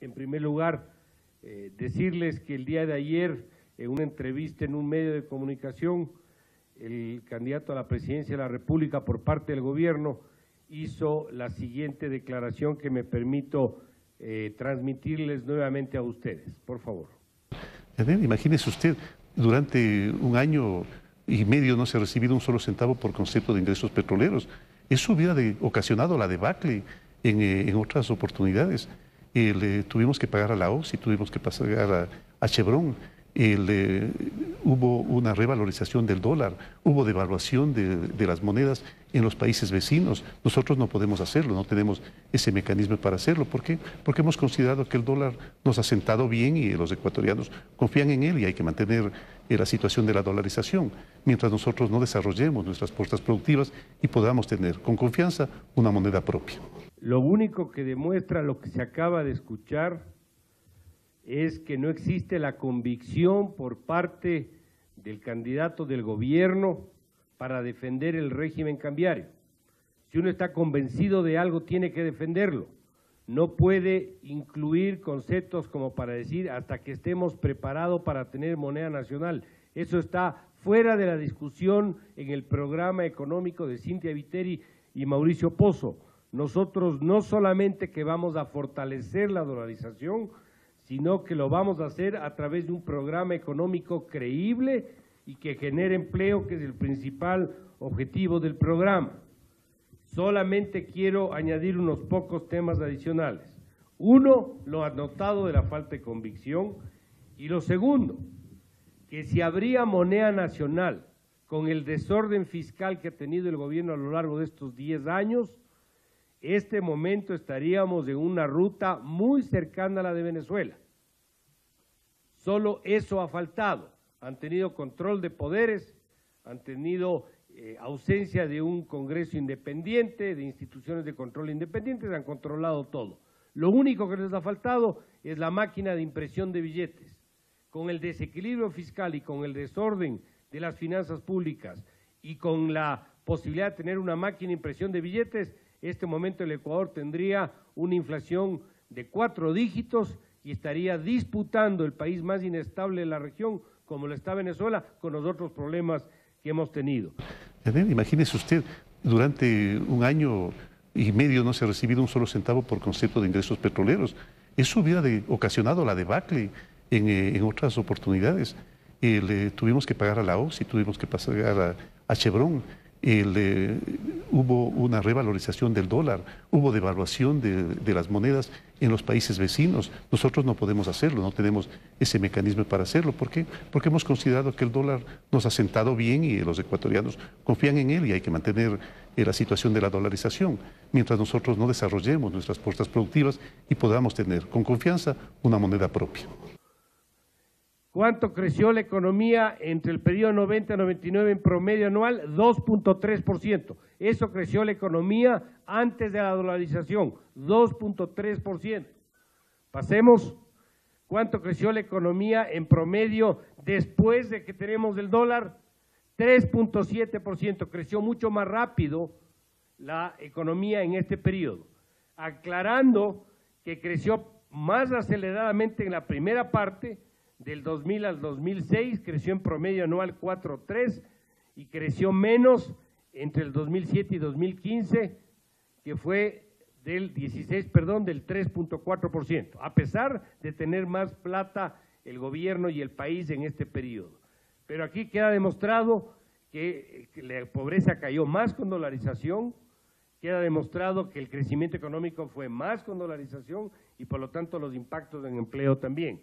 En primer lugar, eh, decirles que el día de ayer, en una entrevista en un medio de comunicación, el candidato a la presidencia de la República por parte del gobierno hizo la siguiente declaración que me permito eh, transmitirles nuevamente a ustedes. Por favor. Imagínese usted, durante un año y medio no se ha recibido un solo centavo por concepto de ingresos petroleros. Eso hubiera ocasionado la debacle en, eh, otras oportunidades. Tuvimos que pagar a la OSI, tuvimos que pagar a Chevron hubo una revalorización del dólar, hubo devaluación de, las monedas en los países vecinos. Nosotros no podemos hacerlo, no tenemos ese mecanismo para hacerlo. ¿Por qué? Porque hemos considerado que el dólar nos ha sentado bien y los ecuatorianos confían en él y hay que mantener eh, la situación de la dolarización, mientras nosotros no desarrollemos nuestras fuerzas productivas y podamos tener con confianza una moneda propia. Lo único que demuestra lo que se acaba de escuchar es que no existe la convicción por parte del candidato del gobierno para defender el régimen cambiario. Si uno está convencido de algo, tiene que defenderlo. No puede incluir conceptos como para decir hasta que estemos preparados para tener moneda nacional. Eso está fuera de la discusión en el programa económico de Cintia Viteri y Mauricio Pozo. Nosotros no solamente que vamos a fortalecer la dolarización, sino que lo vamos a hacer a través de un programa económico creíble y que genere empleo, que es el principal objetivo del programa. Solamente quiero añadir unos pocos temas adicionales. Uno, lo anotado de la falta de convicción. Y lo segundo, que si habría moneda nacional con el desorden fiscal que ha tenido el gobierno a lo largo de estos 10 años, este momento estaríamos en una ruta muy cercana a la de Venezuela. Solo eso ha faltado. Han tenido control de poderes, han tenido eh, ausencia de un Congreso independiente, de instituciones de control independientes, han controlado todo. Lo único que les ha faltado es la máquina de impresión de billetes. Con el desequilibrio fiscal y con el desorden de las finanzas públicas y con la posibilidad de tener una máquina de impresión de billetes, este momento el Ecuador tendría una inflación de cuatro dígitos y estaría disputando el país más inestable de la región, como lo está Venezuela, con los otros problemas que hemos tenido. Imagínese usted, durante un año y medio no se ha recibido un solo centavo por concepto de ingresos petroleros. Eso hubiera ocasionado la debacle en, eh, otras oportunidades. Tuvimos que pagar a la OSI, tuvimos que pagar a, Chevron hubo una revalorización del dólar, hubo devaluación de, las monedas en los países vecinos. Nosotros no podemos hacerlo, no tenemos ese mecanismo para hacerlo. ¿Por qué? Porque hemos considerado que el dólar nos ha sentado bien y los ecuatorianos confían en él y hay que mantener eh, la situación de la dolarización, mientras nosotros no desarrollemos nuestras fuerzas productivas y podamos tener con confianza una moneda propia. ¿Cuánto creció la economía entre el periodo 90-99 en promedio anual? 2.3%. Eso creció la economía antes de la dolarización, 2.3%. Pasemos, ¿cuánto creció la economía en promedio después de que tenemos el dólar? 3.7%. Creció mucho más rápido la economía en este periodo. Aclarando que creció más aceleradamente en la primera parte, del 2000 al 2006 creció en promedio anual 4.3 y creció menos entre el 2007 y 2015, que fue del 16, perdón, del 3.4%, a pesar de tener más plata el gobierno y el país en este periodo. Pero aquí queda demostrado que la pobreza cayó más con dolarización, queda demostrado que el crecimiento económico fue más con dolarización y por lo tanto los impactos en empleo también.